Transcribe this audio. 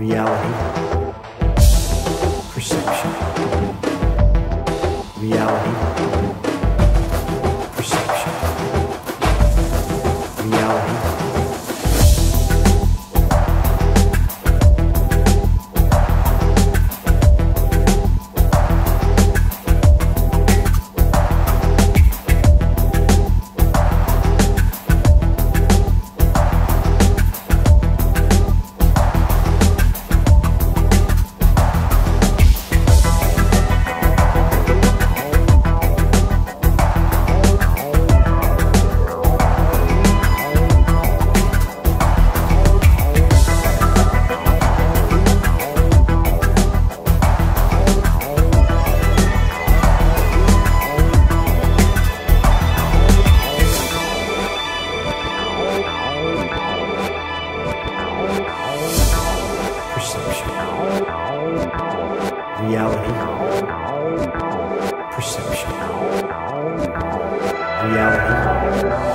reality. reality, perception, reality.